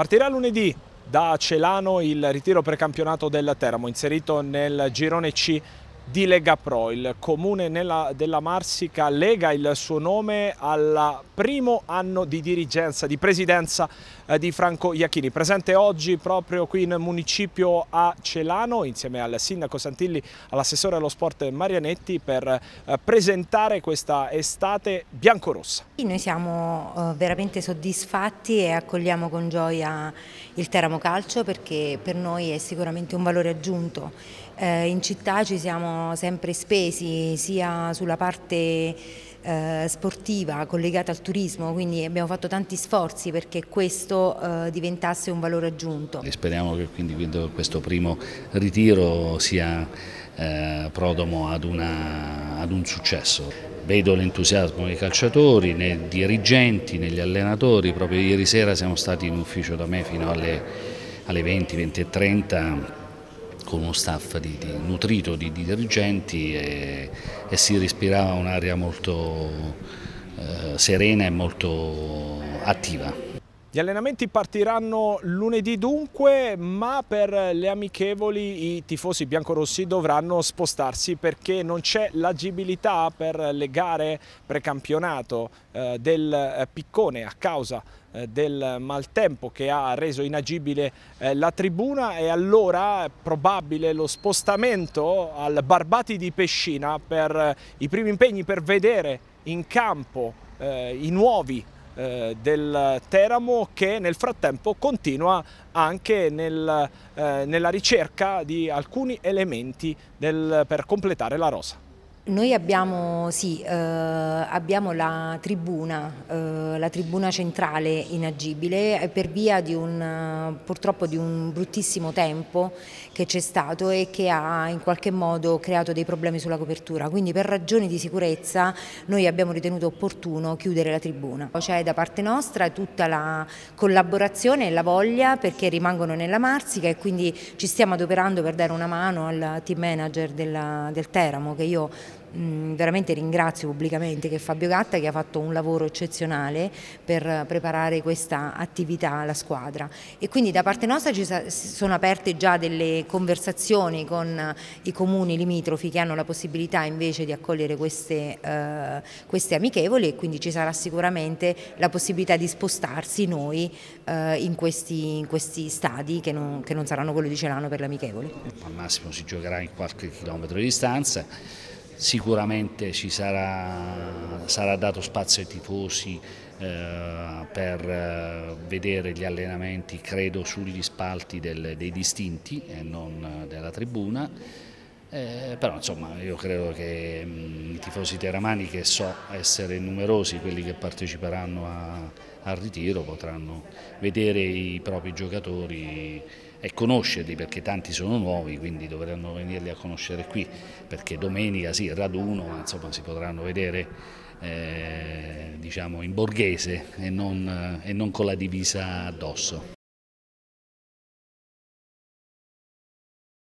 Partirà lunedì da Celano il ritiro precampionato del Teramo, inserito nel girone C di Lega Pro. Il comune nella, della Marsica lega il suo nome al primo anno di dirigenza, di presidenza eh, di Franco Iachini. Presente oggi proprio qui in municipio a Celano insieme al sindaco Santilli, all'assessore allo sport Marianetti per eh, presentare questa estate biancorossa. Noi siamo eh, veramente soddisfatti e accogliamo con gioia il Teramo Calcio perché per noi è sicuramente un valore aggiunto. in città ci siamo sempre spesi sia sulla parte eh, sportiva collegata al turismo, quindi abbiamo fatto tanti sforzi perché questo eh, diventasse un valore aggiunto. E speriamo che quindi questo primo ritiro sia eh, prodomo ad, una, ad un successo. Vedo l'entusiasmo dei calciatori, nei dirigenti, negli allenatori, proprio ieri sera siamo stati in ufficio da me fino alle, alle 20, 20 e 30 con uno staff di, di, nutrito di, di dirigenti e, e, si respirava un'aria molto eh, serena e molto attiva. Gli allenamenti partiranno lunedì dunque, ma per le amichevoli i tifosi biancorossi dovranno spostarsi perché non c'è l'agibilità per le gare precampionato eh, del eh, Piccone a causa eh, del maltempo che ha reso inagibile la tribuna. E allora è probabile lo spostamento al Barbati di Pescina per i primi impegni per vedere in campo i nuovi eh, del Teramo che nel frattempo continua anche nel, eh, nella ricerca di alcuni elementi del, per completare la rosa. Noi abbiamo, sì, eh, abbiamo la, tribuna, eh, la tribuna centrale inagibile per via di un, purtroppo di un bruttissimo tempo che c'è stato e che ha in qualche modo creato dei problemi sulla copertura. Quindi per ragioni di sicurezza noi abbiamo ritenuto opportuno chiudere la tribuna. C'è da parte nostra tutta la collaborazione e la voglia perché rimangono nella Marsica e quindi ci stiamo adoperando per dare una mano al team manager della, del Teramo che io veramente ringrazio pubblicamente che Fabio Gatta che ha fatto un lavoro eccezionale per preparare questa attività alla squadra e quindi da parte nostra ci sono aperte già delle conversazioni con i comuni limitrofi che hanno la possibilità invece di accogliere queste, eh, queste amichevoli e quindi ci sarà sicuramente la possibilità di spostarsi noi eh, in, questi, in, questi, stadi che non, che non saranno quelli di Celano per le amichevoli. Al massimo si giocherà in qualche chilometro di distanza Sicuramente ci sarà, sarà dato spazio ai tifosi eh, per eh, vedere gli allenamenti, credo, sugli spalti del, dei distinti e non della tribuna. Eh, però insomma io credo che mh, mm, i tifosi teramani che so essere numerosi, quelli che parteciperanno a, al ritiro, potranno vedere i propri giocatori e conoscerli perché tanti sono nuovi, quindi dovranno venirli a conoscere qui, perché domenica sì, raduno, ma insomma si potranno vedere eh, diciamo in borghese e non, e non con la divisa addosso.